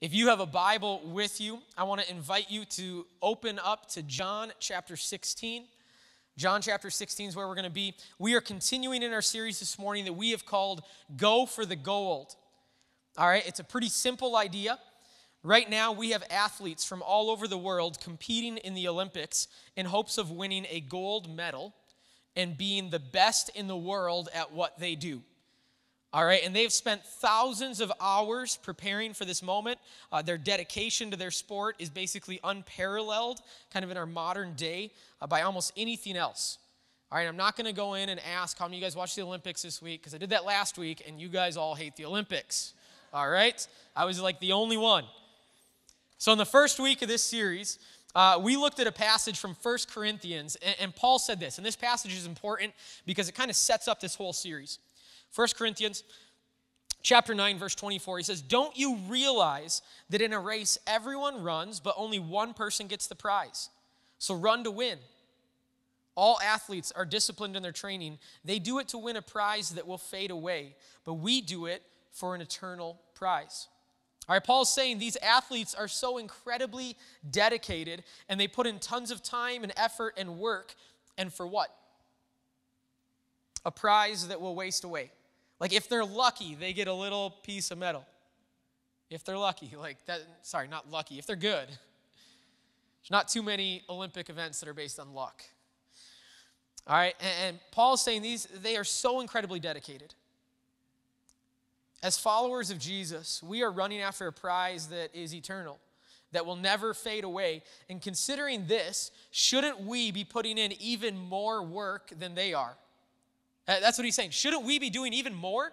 If you have a Bible with you, I want to invite you to open up to John chapter 16. John chapter 16 is where we're going to be. We are continuing in our series this morning that we have called Go for the Gold. All right, it's a pretty simple idea. Right now, we have athletes from all over the world competing in the Olympics in hopes of winning a gold medal and being the best in the world at what they do. All right, and they've spent thousands of hours preparing for this moment. Uh, their dedication to their sport is basically unparalleled, kind of in our modern day, uh, by almost anything else. All right, I'm not going to go in and ask how many of you guys watched the Olympics this week, because I did that last week, and you guys all hate the Olympics. All right, I was like the only one. So, in the first week of this series, uh, we looked at a passage from First Corinthians, and, and Paul said this, and this passage is important because it kind of sets up this whole series. 1 Corinthians chapter 9 verse 24 he says don't you realize that in a race everyone runs but only one person gets the prize? So run to win. All athletes are disciplined in their training. They do it to win a prize that will fade away but we do it for an eternal prize. All right paul's saying these athletes are so incredibly dedicated and they put in tons of time and effort and work and for what? A prize that will waste away like if they're lucky, they get a little piece of metal. If they're lucky, like that, sorry, not lucky, if they're good. There's not too many Olympic events that are based on luck. All right, and, and Paul's saying these, they are so incredibly dedicated. As followers of Jesus, we are running after a prize that is eternal, that will never fade away. And considering this, shouldn't we be putting in even more work than they are? Uh, that's what he's saying. Shouldn't we be doing even more?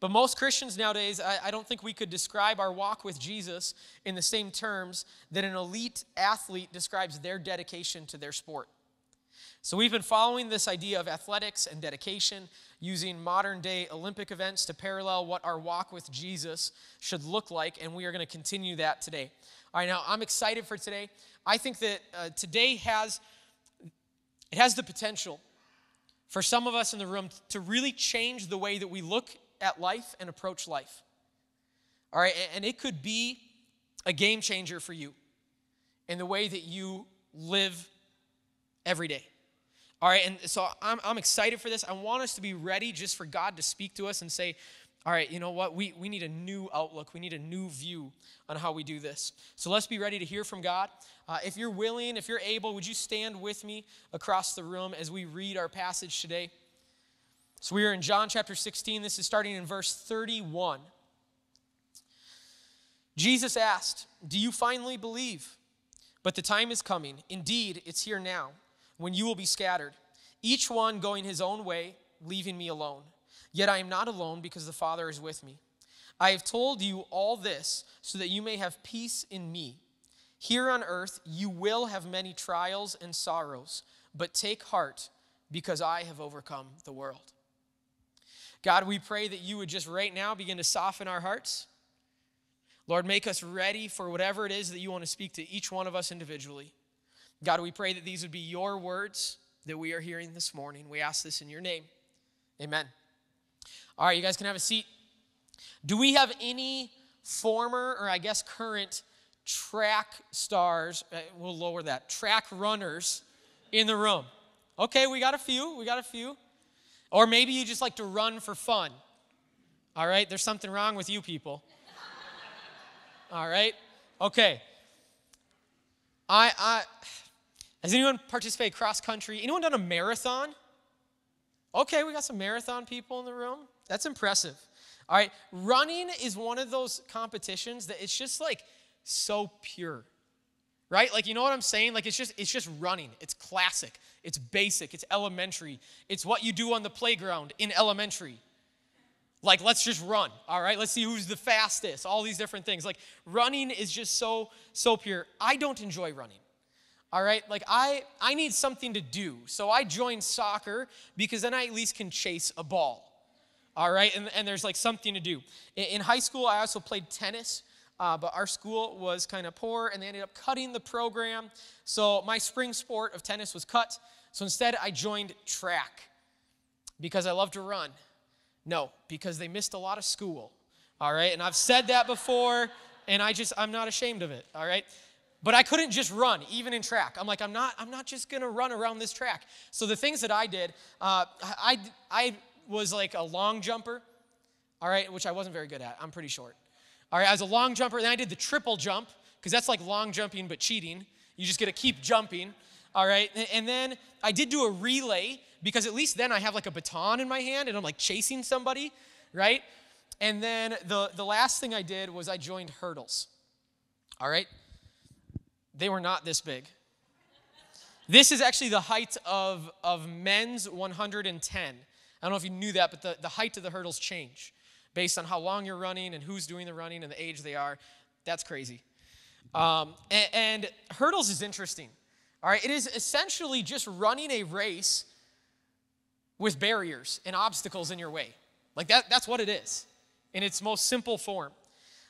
But most Christians nowadays, I, I, don't think we could describe our walk with Jesus in the same terms that an elite athlete describes their dedication to their sport. So we've been following this idea of athletics and dedication using modern day Olympic events to parallel what our walk with Jesus should look like, and we are going to continue that today. All right, now I'm excited for today. I think that uh, today has it has the potential for some of us in the room to really change the way that we look at life and approach life. All right, and it could be a game changer for you in the way that you live every day. All right, and so I'm, I'm excited for this. I want us to be ready just for God to speak to us and say, all right, you know what? We, we need a new outlook. We need a new view on how we do this. So let's be ready to hear from God. Uh, if you're willing, if you're able, would you stand with me across the room as we read our passage today? So we are in John chapter 16. This is starting in verse 31. Jesus asked, Do you finally believe? But the time is coming. Indeed, it's here now, when you will be scattered, each one going his own way, leaving me alone. Yet I am not alone because the Father is with me. I have told you all this so that you may have peace in me. Here on earth you will have many trials and sorrows, but take heart because I have overcome the world. God, we pray that you would just right now begin to soften our hearts. Lord, make us ready for whatever it is that you want to speak to each one of us individually. God, we pray that these would be your words that we are hearing this morning. We ask this in your name. Amen. All right, you guys can have a seat. Do we have any former, or I guess current, track stars? Uh, we'll lower that. Track runners in the room. Okay, we got a few. We got a few. Or maybe you just like to run for fun. All right, there's something wrong with you people. All right, okay. I, I, has anyone participated cross country? Anyone done a marathon? Okay, we got some marathon people in the room. That's impressive. All right, running is one of those competitions that it's just like so pure. Right? Like you know what I'm saying? Like it's just it's just running. It's classic. It's basic. It's elementary. It's what you do on the playground in elementary. Like let's just run. All right? Let's see who's the fastest. All these different things. Like running is just so so pure. I don't enjoy running all right like i i need something to do so i joined soccer because then i at least can chase a ball all right and, and there's like something to do in, in high school i also played tennis uh, but our school was kind of poor and they ended up cutting the program so my spring sport of tennis was cut so instead i joined track because i love to run no because they missed a lot of school all right? And I've said that before, and I just, I'm not ashamed of it, all right? But I couldn't just run, even in track. I'm like, I'm not, I'm not just gonna run around this track. So the things that I did, uh, I, I was like a long jumper, all right, which I wasn't very good at. I'm pretty short. All right, I was a long jumper. Then I did the triple jump, because that's like long jumping but cheating. You just get to keep jumping, all right? And then I did do a relay, because at least then I have like a baton in my hand and I'm like chasing somebody, right? And then the, the last thing I did was I joined hurdles, all right? They were not this big. This is actually the height of, of men's 110. I don't know if you knew that, but the, the height of the hurdles change based on how long you're running and who's doing the running and the age they are. That's crazy. Um, and, and hurdles is interesting. All right, it is essentially just running a race with barriers and obstacles in your way. Like that, that's what it is in its most simple form.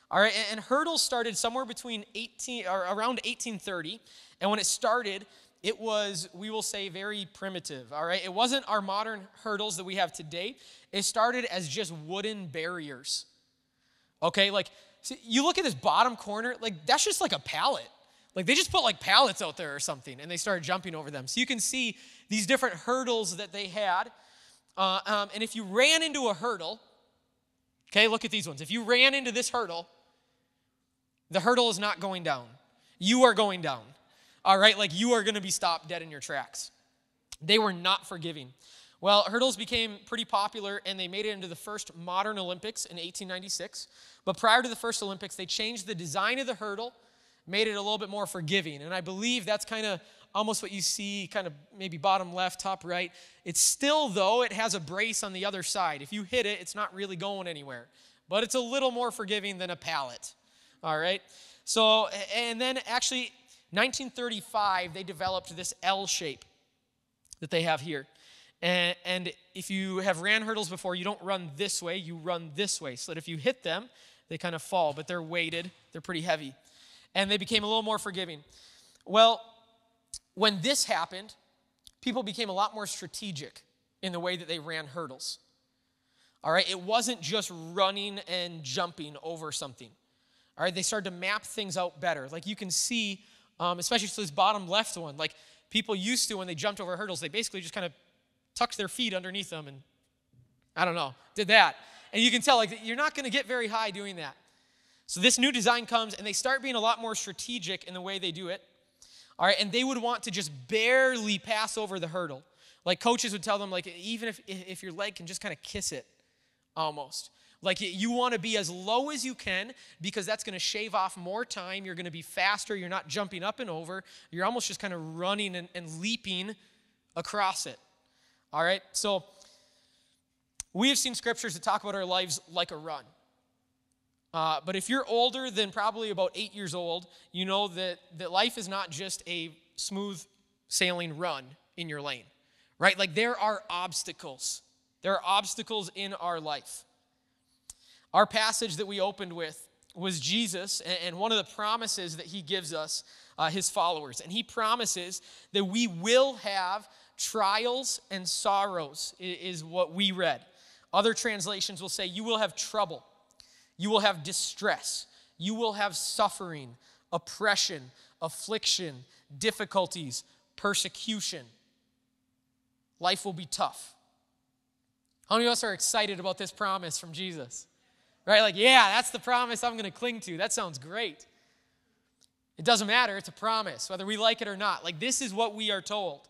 All right, and, and hurdles started somewhere between 18 or around 1830. And when it started, it was, we will say, very primitive. All right, it wasn't our modern hurdles that we have today. It started as just wooden barriers. Okay, like you look at this bottom corner, like that's just like a pallet. Like they just put like pallets out there or something and they started jumping over them. So you can see these different hurdles that they had. Uh, um, and if you ran into a hurdle, okay, look at these ones. If you ran into this hurdle, the hurdle is not going down. You are going down. All right, like you are going to be stopped dead in your tracks. They were not forgiving. Well, hurdles became pretty popular and they made it into the first modern Olympics in 1896. But prior to the first Olympics, they changed the design of the hurdle, made it a little bit more forgiving. And I believe that's kind of almost what you see, kind of maybe bottom left, top right. It's still, though, it has a brace on the other side. If you hit it, it's not really going anywhere. But it's a little more forgiving than a pallet. All right? So, and then actually, 1935, they developed this L shape that they have here. And, and if you have ran hurdles before, you don't run this way, you run this way. So that if you hit them, they kind of fall, but they're weighted, they're pretty heavy. And they became a little more forgiving. Well, when this happened, people became a lot more strategic in the way that they ran hurdles. All right, it wasn't just running and jumping over something. All right, they started to map things out better. Like you can see, um, especially for this bottom left one, like people used to when they jumped over hurdles, they basically just kind of tucked their feet underneath them and I don't know, did that. And you can tell, like, you're not going to get very high doing that. So this new design comes and they start being a lot more strategic in the way they do it. All right, and they would want to just barely pass over the hurdle. Like coaches would tell them, like, even if, if your leg can just kind of kiss it almost. Like you want to be as low as you can because that's going to shave off more time. You're going to be faster. You're not jumping up and over. You're almost just kind of running and, and leaping across it. All right? So we have seen scriptures that talk about our lives like a run. Uh, but if you're older than probably about eight years old, you know that, that life is not just a smooth sailing run in your lane, right? Like there are obstacles. There are obstacles in our life. Our passage that we opened with was Jesus and one of the promises that he gives us, uh, his followers. And he promises that we will have trials and sorrows, is what we read. Other translations will say, You will have trouble, you will have distress, you will have suffering, oppression, affliction, difficulties, persecution. Life will be tough. How many of us are excited about this promise from Jesus? Right? Like, yeah, that's the promise I'm going to cling to. That sounds great. It doesn't matter, it's a promise, whether we like it or not. Like, this is what we are told.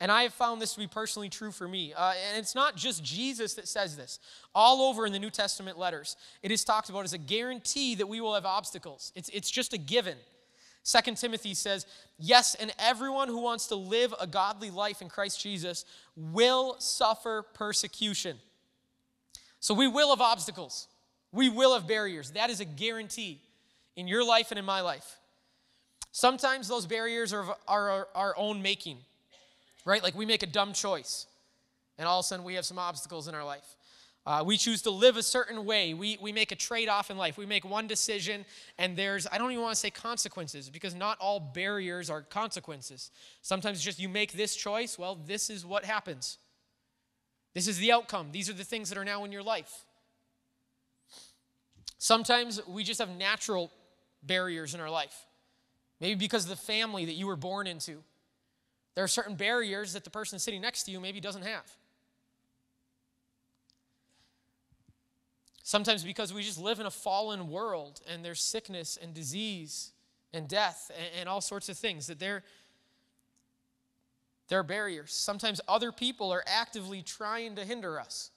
And I have found this to be personally true for me. Uh, and it's not just Jesus that says this. All over in the New Testament letters, it is talked about as a guarantee that we will have obstacles. It's, it's just a given. Second Timothy says, Yes, and everyone who wants to live a godly life in Christ Jesus will suffer persecution. So we will have obstacles, we will have barriers. That is a guarantee in your life and in my life. Sometimes those barriers are, are our, own making, right? Like we make a dumb choice, and all of a sudden we have some obstacles in our life. Uh, we choose to live a certain way. We, we make a trade off in life. We make one decision, and there's, I don't even want to say consequences, because not all barriers are consequences. Sometimes just you make this choice, well, this is what happens. This is the outcome. These are the things that are now in your life. Sometimes we just have natural barriers in our life. Maybe because of the family that you were born into. There are certain barriers that the person sitting next to you maybe doesn't have. Sometimes because we just live in a fallen world and there's sickness and disease and death and, and all sorts of things that there, there are barriers. Sometimes other people are actively trying to hinder us.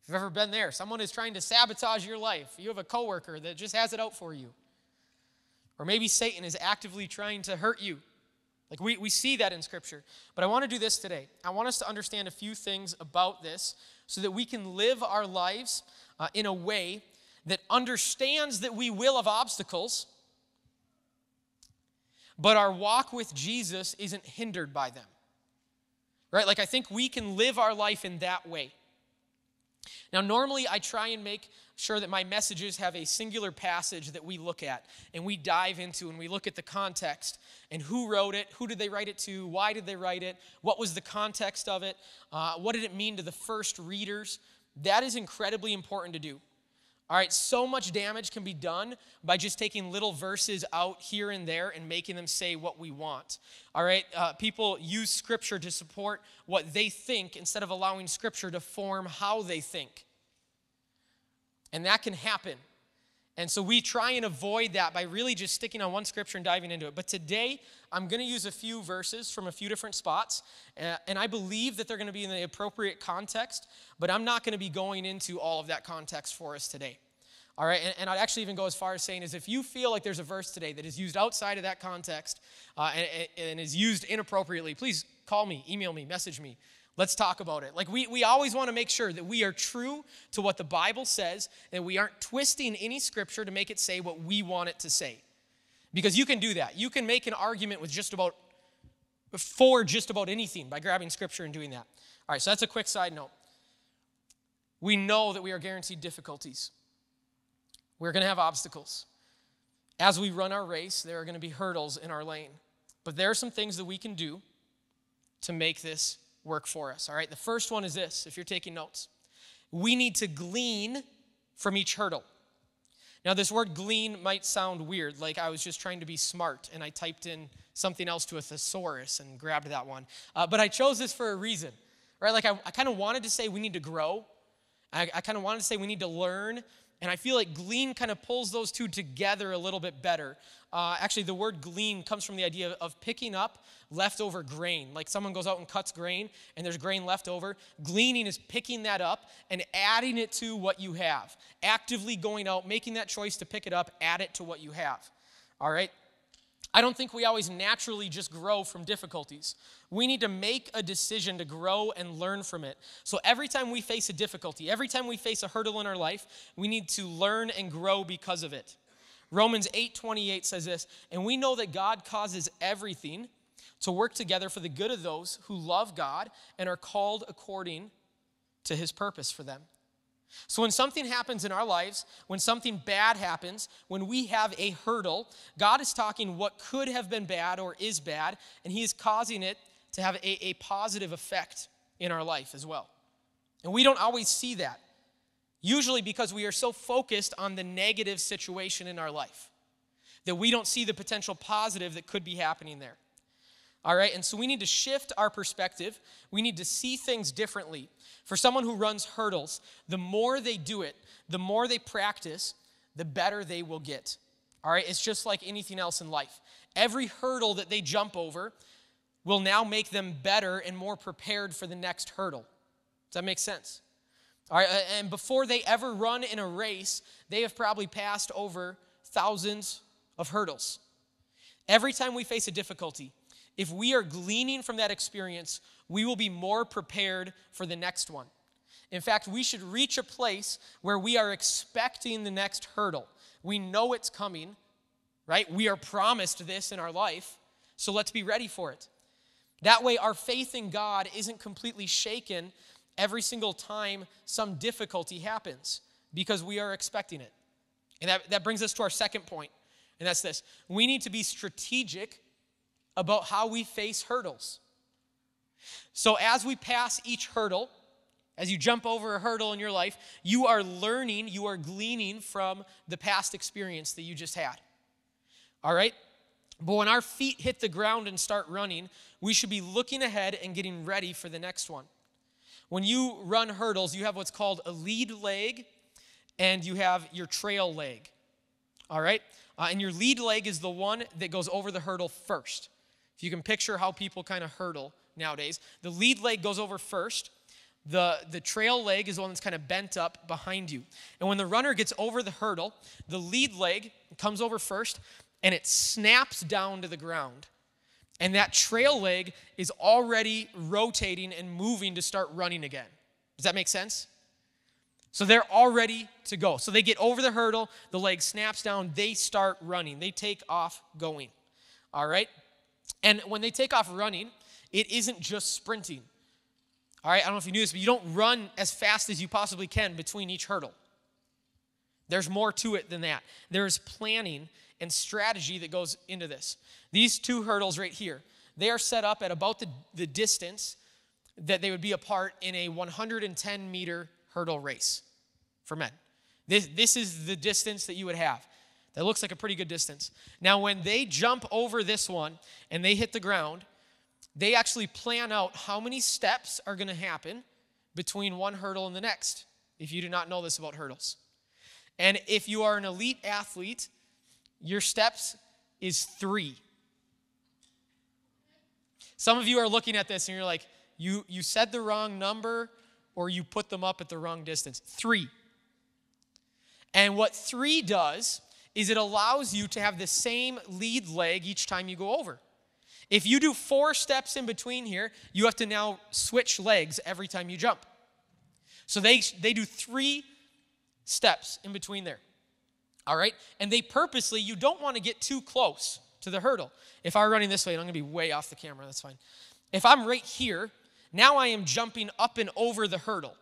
If you've ever been there, someone is trying to sabotage your life. You have a coworker that just has it out for you. Or maybe Satan is actively trying to hurt you. Like we, we see that in Scripture. But I want to do this today. I want us to understand a few things about this so that we can live our lives uh, in a way that understands that we will have obstacles, but our walk with Jesus isn't hindered by them. Right? Like, I think we can live our life in that way. Now, normally I try and make sure that my messages have a singular passage that we look at and we dive into and we look at the context and who wrote it, who did they write it to, why did they write it, what was the context of it, uh, what did it mean to the first readers. That is incredibly important to do. All right, so much damage can be done by just taking little verses out here and there and making them say what we want. All right, uh, people use scripture to support what they think instead of allowing scripture to form how they think. And that can happen. And so we try and avoid that by really just sticking on one scripture and diving into it. But today, I'm going to use a few verses from a few different spots. Uh, and I believe that they're going to be in the appropriate context, but I'm not going to be going into all of that context for us today. All right, and, and, I'd actually even go as far as saying is if you feel like there's a verse today that is used outside of that context uh, and, and is used inappropriately, please call me, email me, message me. Let's talk about it. Like, we, we always want to make sure that we are true to what the Bible says and we aren't twisting any scripture to make it say what we want it to say. Because you can do that. You can make an argument with just about, for just about anything by grabbing scripture and doing that. All right, so that's a quick side note. We know that we are guaranteed difficulties, we're going to have obstacles. As we run our race, there are going to be hurdles in our lane. But there are some things that we can do to make this work for us. All right, the first one is this if you're taking notes, we need to glean from each hurdle. Now, this word glean might sound weird, like I was just trying to be smart and I typed in something else to a thesaurus and grabbed that one. Uh, but I chose this for a reason, right? Like I, I kind of wanted to say we need to grow. I, I kind of wanted to say we need to learn. And I feel like glean kind of pulls those two together a little bit better. Uh, actually, the word glean comes from the idea of picking up leftover grain. Like someone goes out and cuts grain and there's grain left over. Gleaning is picking that up and adding it to what you have. Actively going out, making that choice to pick it up, add it to what you have. All right? I don't think we always naturally just grow from difficulties. We need to make a decision to grow and learn from it. So every time we face a difficulty, every time we face a hurdle in our life, we need to learn and grow because of it. Romans 8:28 says this, and we know that God causes everything to work together for the good of those who love God and are called according to his purpose for them. So, when something happens in our lives, when something bad happens, when we have a hurdle, God is talking what could have been bad or is bad, and He is causing it to have a, a positive effect in our life as well. And we don't always see that, usually because we are so focused on the negative situation in our life that we don't see the potential positive that could be happening there. All right, and so we need to shift our perspective. We need to see things differently. For someone who runs hurdles, the more they do it, the more they practice, the better they will get. All right, it's just like anything else in life. Every hurdle that they jump over will now make them better and more prepared for the next hurdle. Does that make sense? All right, and before they ever run in a race, they have probably passed over thousands of hurdles. Every time we face a difficulty, if we are gleaning from that experience, we will be more prepared for the next one. In fact, we should reach a place where we are expecting the next hurdle. We know it's coming, right? We are promised this in our life, so let's be ready for it. That way, our faith in God isn't completely shaken every single time some difficulty happens because we are expecting it. And that, that brings us to our second point, and that's this we need to be strategic about how we face hurdles. So, as we pass each hurdle, As you jump over a hurdle in your life, you are learning, you are gleaning from the past experience that you just had. All right? But when our feet hit the ground and start running, we should be looking ahead and getting ready for the next one. When you run hurdles, you have what's called a lead leg and you have your trail leg. All right? Uh, and your lead leg is the one that goes over the hurdle first. If you can picture how people kind of hurdle nowadays, the lead leg goes over first. The, the trail leg is the one that's kind of bent up behind you. And when the runner gets over the hurdle, the lead leg comes over first and it snaps down to the ground. And that trail leg is already rotating and moving to start running again. Does that make sense? So they're all ready to go. So they get over the hurdle, the leg snaps down, they start running. They take off going. All right? And when they take off running, it isn't just sprinting. All right, I don't know if you knew this, but you don't run as fast as you possibly can between each hurdle. There's more to it than that. There's planning and strategy that goes into this. These two hurdles right here, they are set up at about the, the distance that they would be apart in a 110 meter hurdle race for men. This, this is the distance that you would have. That looks like a pretty good distance. Now, when they jump over this one and they hit the ground, they actually plan out how many steps are going to happen between one hurdle and the next, if you do not know this about hurdles. And if you are an elite athlete, your steps is three. Some of you are looking at this and you're like, you, you said the wrong number or you put them up at the wrong distance. Three. And what three does is it allows you to have the same lead leg each time you go over. If you do four steps in between here, you have to now switch legs every time you jump. So they, they do three steps in between there. All right? And they purposely, you don't want to get too close to the hurdle. If I were running this way, and I'm going to be way off the camera, that's fine. If I'm right here, now I am jumping up and over the hurdle.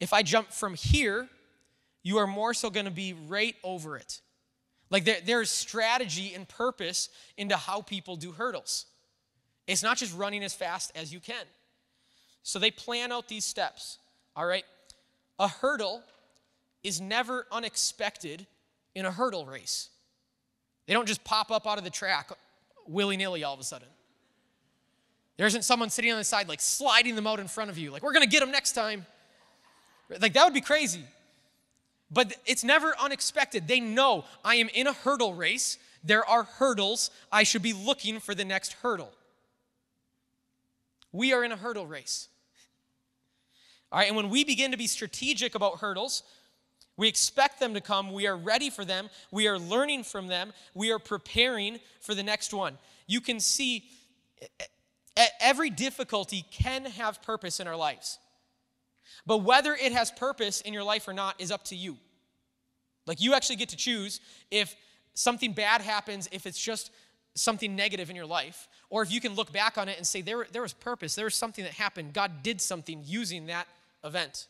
If I jump from here, you are more so going to be right over it. Like there, there's strategy and purpose into how people do hurdles. It's not just running as fast as you can. So they plan out these steps. All right? A hurdle is never unexpected in a hurdle race. They don't just pop up out of the track willy nilly all of a sudden. There isn't someone sitting on the side like sliding them out in front of you, like, we're gonna get them next time. Like, that would be crazy. But it's never unexpected. They know I am in a hurdle race. There are hurdles. I should be looking for the next hurdle. We are in a hurdle race. All right, and when we begin to be strategic about hurdles, we expect them to come. We are ready for them. We are learning from them. We are preparing for the next one. You can see every difficulty can have purpose in our lives. But whether it has purpose in your life or not is up to you. Like you actually get to choose if something bad happens, if it's just something negative in your life, or if you can look back on it and say, there, there was purpose, there was something that happened. God did something using that event.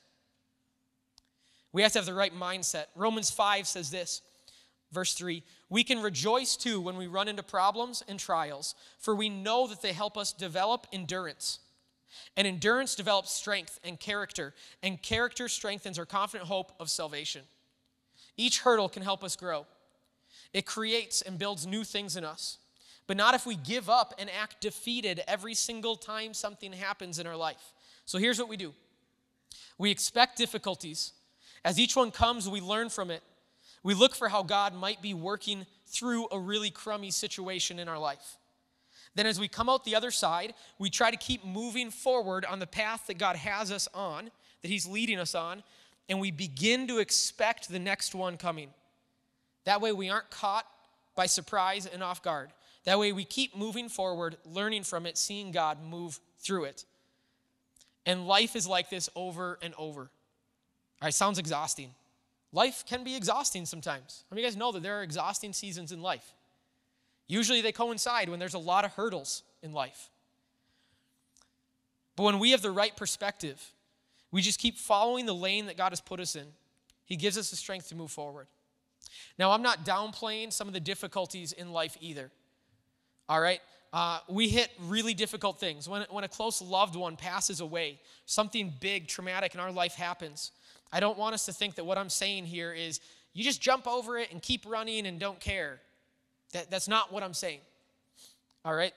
We have to have the right mindset. Romans 5 says this, verse 3 We can rejoice too when we run into problems and trials, for we know that they help us develop endurance. And endurance develops strength and character, and character strengthens our confident hope of salvation. Each hurdle can help us grow. It creates and builds new things in us, but not if we give up and act defeated every single time something happens in our life. So here's what we do we expect difficulties, as each one comes, we learn from it. We look for how God might be working through a really crummy situation in our life. Then, as we come out the other side, we try to keep moving forward on the path that God has us on, that He's leading us on, and we begin to expect the next one coming. That way, we aren't caught by surprise and off guard. That way, we keep moving forward, learning from it, seeing God move through it. And life is like this over and over. All right, sounds exhausting. Life can be exhausting sometimes. How many of you guys know that there are exhausting seasons in life? Usually they coincide when there's a lot of hurdles in life. But when we have the right perspective, we just keep following the lane that God has put us in. He gives us the strength to move forward. Now, I'm not downplaying some of the difficulties in life either. All right? Uh, we hit really difficult things. When, when a close loved one passes away, something big, traumatic in our life happens. I don't want us to think that what I'm saying here is you just jump over it and keep running and don't care. That, that's not what I'm saying. All right?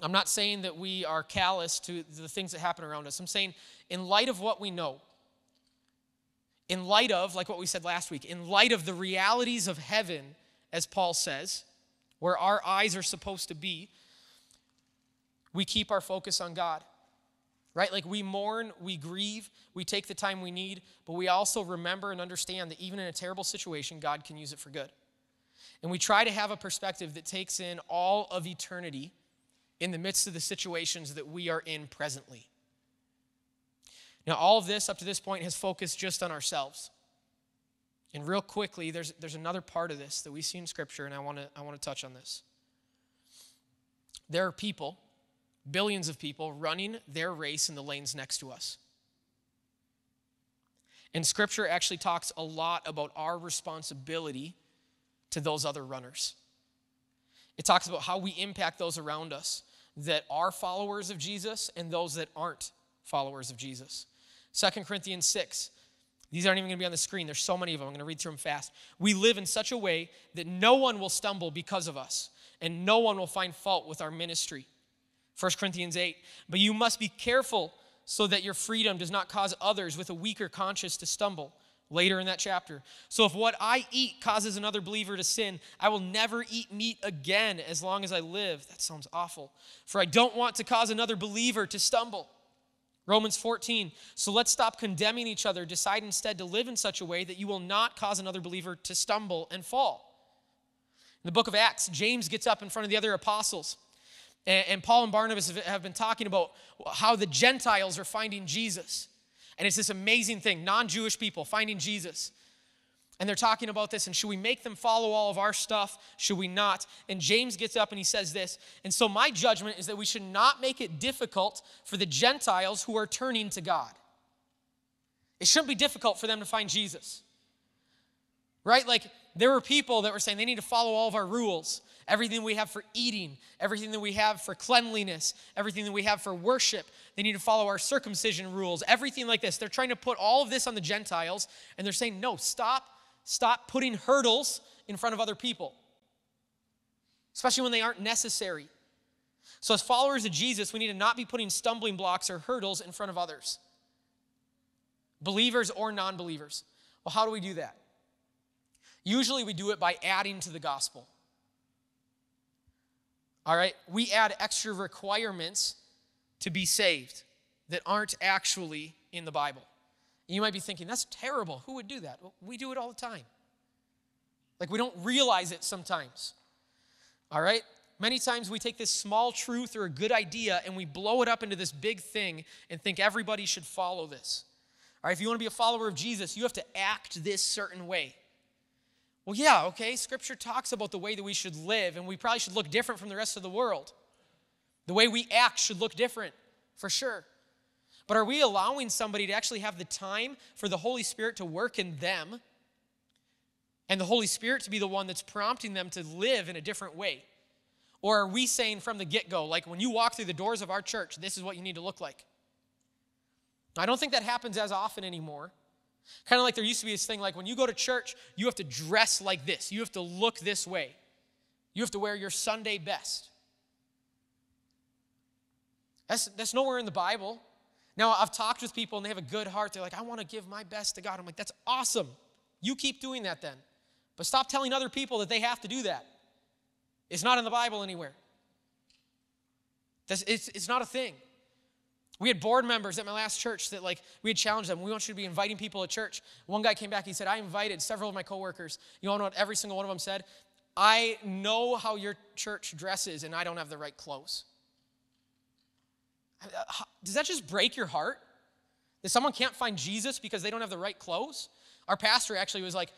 I'm not saying that we are callous to the things that happen around us. I'm saying, in light of what we know, in light of, like what we said last week, in light of the realities of heaven, as Paul says, where our eyes are supposed to be, we keep our focus on God. Right? Like we mourn, we grieve, we take the time we need, but we also remember and understand that even in a terrible situation, God can use it for good. And we try to have a perspective that takes in all of eternity in the midst of the situations that we are in presently. Now, all of this up to this point has focused just on ourselves. And real quickly, there's, there's another part of this that we see in Scripture, and I want to I want to touch on this. There are people, billions of people, running their race in the lanes next to us. And Scripture actually talks a lot about our responsibility to those other runners. It talks about how we impact those around us that are followers of Jesus and those that aren't followers of Jesus. 2 Corinthians 6. These aren't even going to be on the screen. There's so many of them. I'm going to read through them fast. We live in such a way that no one will stumble because of us, and no one will find fault with our ministry. 1 Corinthians 8. But you must be careful so that your freedom does not cause others with a weaker conscience to stumble later in that chapter. So if what I eat causes another believer to sin, I will never eat meat again as long as I live. That sounds awful. For I don't want to cause another believer to stumble. Romans 14. So let's stop condemning each other. Decide instead to live in such a way that you will not cause another believer to stumble and fall. In the book of Acts, James gets up in front of the other apostles. And, Paul and Barnabas have been talking about how the Gentiles are finding Jesus. And it's this amazing thing non Jewish people finding Jesus. And they're talking about this, and should we make them follow all of our stuff? Should we not? And James gets up and he says this. And so, my judgment is that we should not make it difficult for the Gentiles who are turning to God. It shouldn't be difficult for them to find Jesus. Right? Like, there were people that were saying they need to follow all of our rules everything we have for eating, everything that we have for cleanliness, everything that we have for worship. They need to follow our circumcision rules, everything like this. They're trying to put all of this on the Gentiles, and they're saying, no, stop, stop putting hurdles in front of other people, especially when they aren't necessary. So, as followers of Jesus, we need to not be putting stumbling blocks or hurdles in front of others, believers or non believers. Well, how do we do that? Usually, we do it by adding to the gospel. All right? We add extra requirements to be saved that aren't actually in the Bible. you might be thinking, that's terrible. Who would do that? Well, we do it all the time. Like we don't realize it sometimes. All right? Many times we take this small truth or a good idea and we blow it up into this big thing and think everybody should follow this. All right, if you want to be a follower of Jesus, you have to act this certain way. Well, yeah, okay, scripture talks about the way that we should live, and we probably should look different from the rest of the world. The way we act should look different, for sure. But are we allowing somebody to actually have the time for the Holy Spirit to work in them and the Holy Spirit to be the one that's prompting them to live in a different way? Or are we saying from the get go, like when you walk through the doors of our church, this is what you need to look like? I don't think that happens as often anymore. Kind of like there used to be this thing like when you go to church, you have to dress like this, you have to look this way, you have to wear your Sunday best. That's, that's nowhere in the Bible. Now, I've talked with people and they have a good heart. They're like, I want to give my best to God. I'm like, that's awesome. You keep doing that then. But stop telling other people that they have to do that. It's not in the Bible anywhere. That's, it's, it's not a thing. We had board members at my last church that like we had challenged them. We want you to be inviting people to church. One guy came back, he said, I invited several of my coworkers. You know what every single one of them said? I know how your church dresses and I don't have the right clothes. Uh, does that just break your heart? That someone can't find Jesus because they don't have the right clothes? Our pastor actually was like,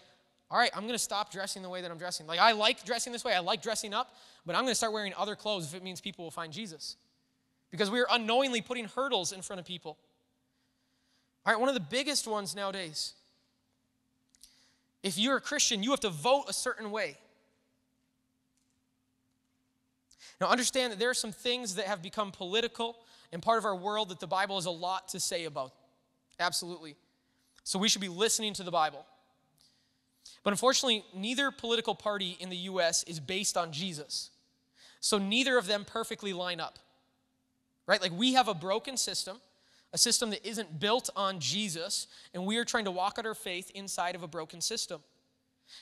all right, I'm going to stop dressing the way that I'm dressing. Like, I like dressing this way, I like dressing up, but I'm going to start wearing other clothes if it means people will find Jesus because we are unknowingly putting hurdles in front of people. All right, one of the biggest ones nowadays. If you're a Christian, you have to vote a certain way. Now, understand that there are some things that have become political and part of our world that the Bible has a lot to say about. Absolutely. So we should be listening to the Bible. But unfortunately, neither political party in the U.S. is based on Jesus. So neither of them perfectly line up. Right? Like we have a broken system, a system that isn't built on Jesus, and we are trying to walk out our faith inside of a broken system.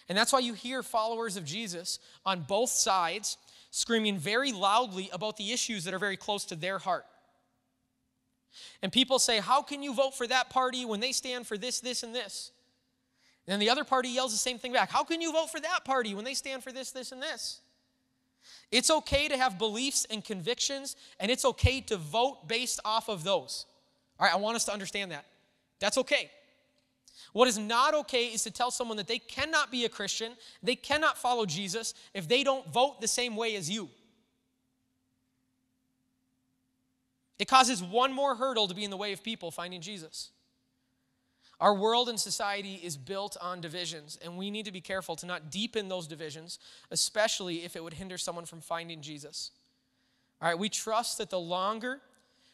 And that's why you hear followers of Jesus on both sides screaming very loudly about the issues that are very close to their heart. And people say, How can you vote for that party when they stand for this, this, and this? And the other party yells the same thing back. How can you vote for that party when they stand for this, this, and this? It's okay to have beliefs and convictions, and it's okay to vote based off of those. All right, I want us to understand that. That's okay. What is not okay is to tell someone that they cannot be a Christian, they cannot follow Jesus if they don't vote the same way as you. It causes one more hurdle to be in the way of people finding Jesus. Our world and society is built on divisions, and we need to be careful to not deepen those divisions, especially if it would hinder someone from finding Jesus. All right, we trust that the longer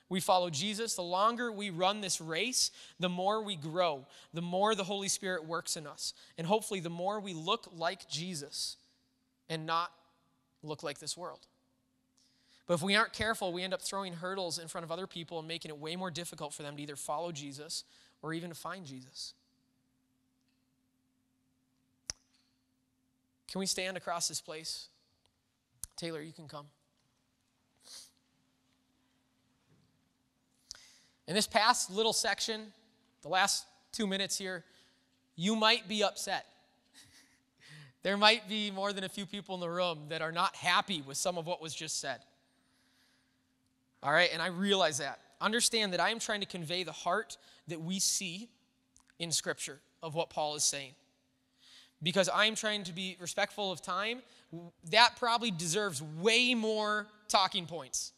we follow Jesus, the longer we run this race, the more we grow, the more the Holy Spirit works in us, and hopefully the more we look like Jesus and not look like this world. But if we aren't careful, we end up throwing hurdles in front of other people and making it way more difficult for them to either follow Jesus or even to find Jesus. Can we stand across this place? Taylor, you can come. In this past little section, the last two minutes here, you might be upset. there might be more than a few people in the room that are not happy with some of what was just said. All right, and I realize that. Understand that I am trying to convey the heart that we see in Scripture of what Paul is saying. Because I'm trying to be respectful of time, that probably deserves way more talking points.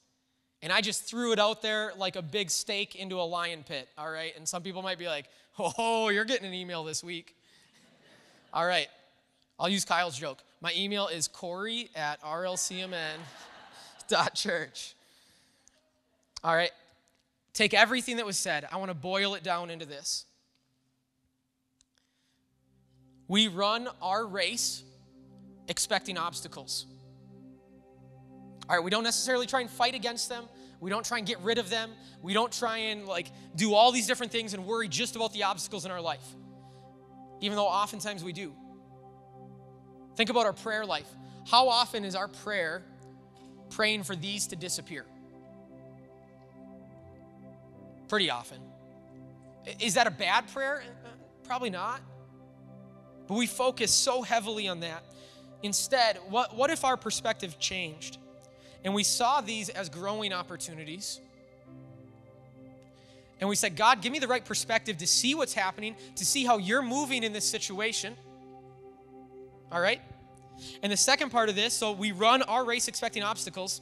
And I just threw it out there like a big steak into a lion pit, all right? And some people might be like, oh, you're getting an email this week. all right, I'll use Kyle's joke. My email is corey at rlcmn.church. All right, take everything that was said. I want to boil it down into this. We run our race expecting obstacles. All right, we don't necessarily try and fight against them. We don't try and get rid of them. We don't try and like do all these different things and worry just about the obstacles in our life. Even though oftentimes we do. Think about our prayer life. How often is our prayer praying for these to disappear? Pretty often. Is that a bad prayer? Uh, probably not. But we focus so heavily on that. Instead, what, what if our perspective changed and we saw these as growing opportunities? And we said, God, give me the right perspective to see what's happening, to see how you're moving in this situation. All right? And the second part of this so we run our race expecting obstacles,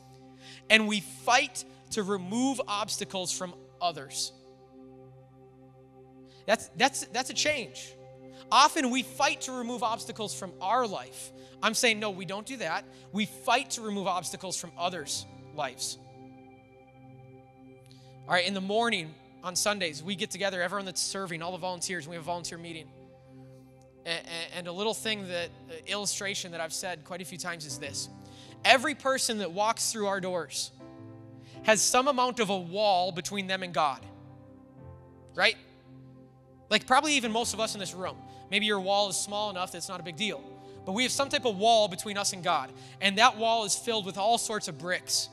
and we fight to remove obstacles from others. That's, that's, that's a change. Often we fight to remove obstacles from our life. I'm saying, no, we don't do that. We fight to remove obstacles from others' lives. All right, in the morning on Sundays, we get together, everyone that's serving, all the volunteers, we have a volunteer meeting. And, and a little thing that, uh, illustration that I've said quite a few times is this every person that walks through our doors, has some amount of a wall between them and God. Right? Like probably even most of us in this room. Maybe your wall is small enough that it's not a big deal. But we have some type of wall between us and God. And that wall is filled with all sorts of bricks.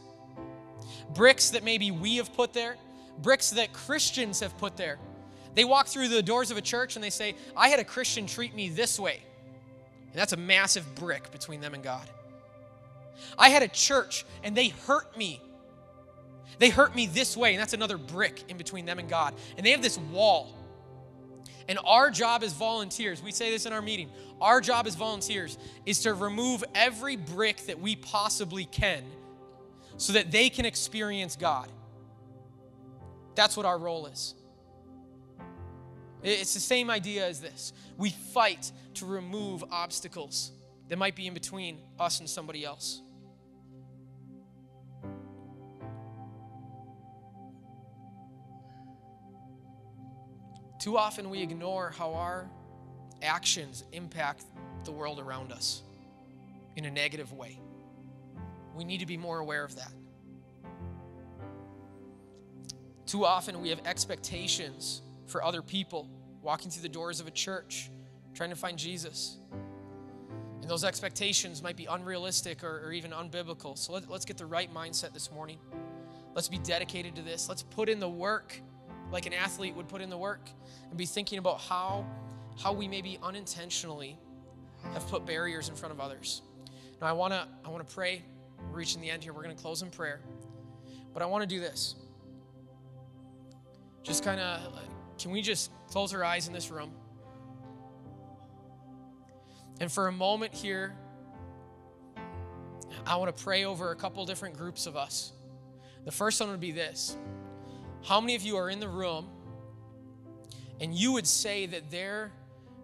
Bricks that maybe we have put there, bricks that Christians have put there. They walk through the doors of a church and they say, I had a Christian treat me this way. And that's a massive brick between them and God. I had a church and they hurt me they hurt me this way, and that's another brick in between them and God. And they have this wall. And our job as volunteers, we say this in our meeting, our job as volunteers is to remove every brick that we possibly can so that they can experience God. That's what our role is. It's the same idea as this. We fight to remove obstacles that might be in between us and somebody else. Too often we ignore how our actions impact the world around us in a negative way. We need to be more aware of that. Too often we have expectations for other people walking through the doors of a church, trying to find Jesus. And those expectations might be unrealistic or, or even unbiblical. So let, let's get the right mindset this morning. Let's be dedicated to this. Let's put in the work like an athlete would put in the work and be thinking about how, how we maybe unintentionally have put barriers in front of others. Now, I want to I wanna pray. We're reaching the end here. We're going to close in prayer. But I want to do this. Just kind of, can we just close our eyes in this room? And for a moment here, I want to pray over a couple different groups of us. The first one would be this How many of you are in the room and you would say that there,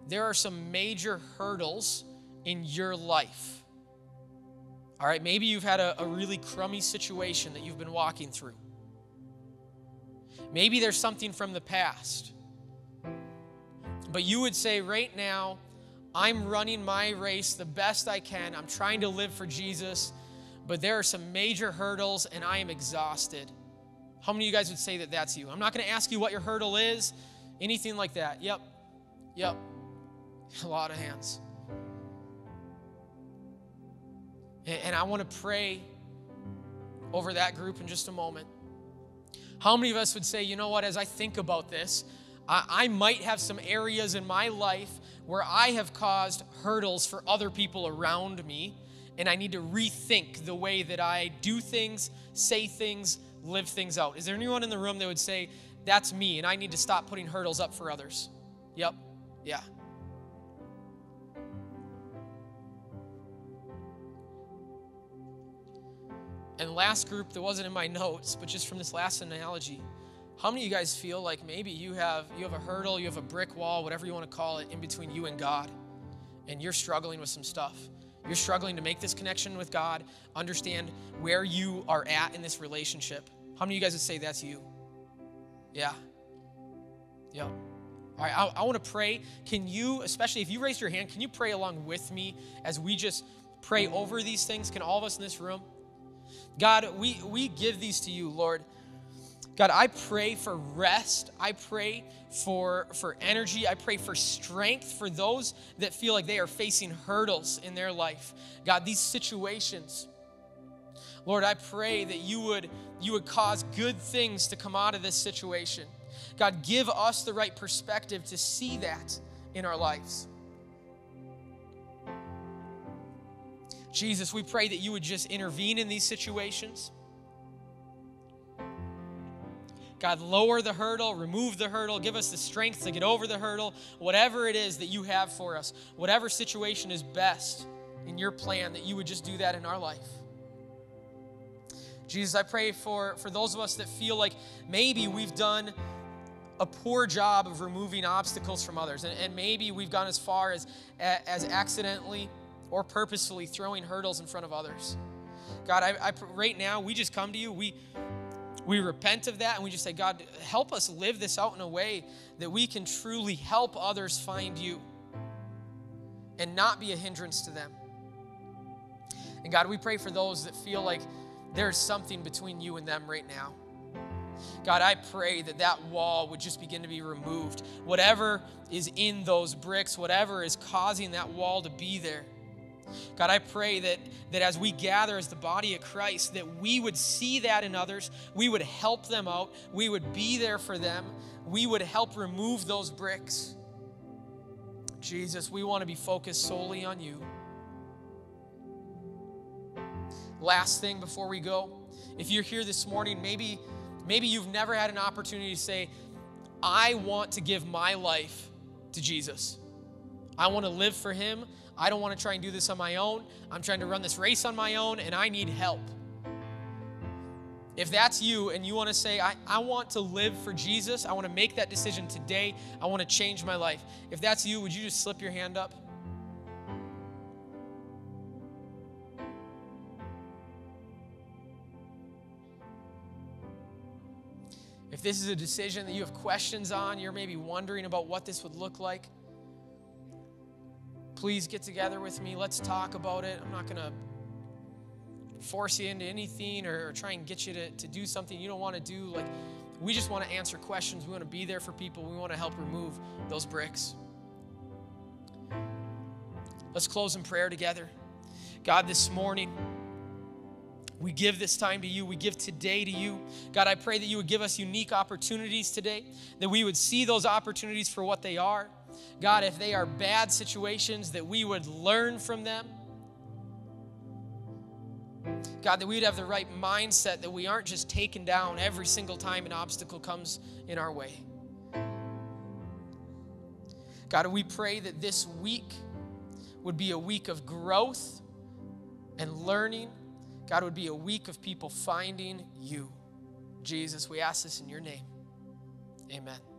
there are some major hurdles in your life? All right, maybe you've had a, a really crummy situation that you've been walking through. Maybe there's something from the past. But you would say, right now, I'm running my race the best I can. I'm trying to live for Jesus, but there are some major hurdles and I am exhausted. How many of you guys would say that that's you? I'm not going to ask you what your hurdle is, anything like that. Yep. Yep. A lot of hands. And I want to pray over that group in just a moment. How many of us would say, you know what, as I think about this, I, I might have some areas in my life where I have caused hurdles for other people around me, and I need to rethink the way that I do things, say things, live things out. Is there anyone in the room that would say, that's me, and I need to stop putting hurdles up for others? Yep. Yeah. And last group that wasn't in my notes, but just from this last analogy, how many of you guys feel like maybe you have you have a hurdle, you have a brick wall, whatever you want to call it, in between you and God, and you're struggling with some stuff? You're struggling to make this connection with God, understand where you are at in this relationship. How many of you guys would say that's you? Yeah. Yeah. All right, I, I want to pray. Can you, especially if you raise your hand, can you pray along with me as we just pray over these things? Can all of us in this room? God, we, we give these to you, Lord. God, I pray for rest. I pray for, for energy. I pray for strength for those that feel like they are facing hurdles in their life. God, these situations, Lord, I pray that you would, you would cause good things to come out of this situation. God, give us the right perspective to see that in our lives. Jesus, we pray that you would just intervene in these situations. God, lower the hurdle, remove the hurdle, give us the strength to get over the hurdle, whatever it is that you have for us, whatever situation is best in your plan, that you would just do that in our life. Jesus, I pray for, for those of us that feel like maybe we've done a poor job of removing obstacles from others, and, and maybe we've gone as far as, as accidentally or purposefully throwing hurdles in front of others. God, I, I, right now, we just come to you. We, we repent of that and we just say, God, help us live this out in a way that we can truly help others find you and not be a hindrance to them. And God, we pray for those that feel like there's something between you and them right now. God, I pray that that wall would just begin to be removed. Whatever is in those bricks, whatever is causing that wall to be there, God, I pray that, that as we gather as the body of Christ, that we would see that in others, we would help them out, we would be there for them, we would help remove those bricks. Jesus, we want to be focused solely on you. Last thing before we go, if you're here this morning, maybe maybe you've never had an opportunity to say, I want to give my life to Jesus. I want to live for him. I don't want to try and do this on my own. I'm trying to run this race on my own, and I need help. If that's you and you want to say, I, I want to live for Jesus, I want to make that decision today, I want to change my life. If that's you, would you just slip your hand up? If this is a decision that you have questions on, you're maybe wondering about what this would look like, please get together with me. Let's talk about it. I'm not going to force you into anything or, or, try and get you to, to do something you don't want to do. Like, we just want to answer questions. We want to be there for people. We want to help remove those bricks. Let's close in prayer together. God, this morning, we give this time to you. We give today to you. God, I pray that you would give us unique opportunities today, that we would see those opportunities for what they are. God, if they are bad situations, that we would learn from them. God, that we would have the right mindset that we aren't just taken down every single time an obstacle comes in our way. God, we pray that this week would be a week of growth and learning. God, would be a week of people finding you. Jesus, we ask this in your name. Amen.